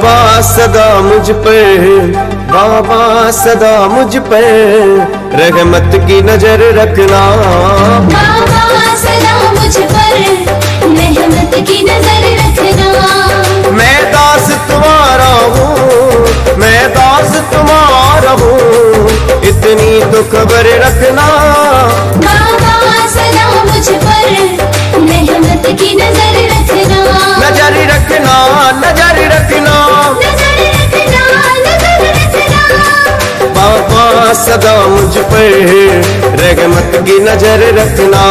सदा मुझ पर बाबा सदा मुझ पर रहमत की नज़र रखना। बाबा सदा मुझ पर रहमत की नज़र रखना। मैं दास तुम्हारा हूँ मैं दास तुम्हारा हूँ इतनी तो खबर रखना। बाबा सदा मुझ पर रहमत की नज़र रखना। सदा मुझ पर रहमत की नज़र रखना।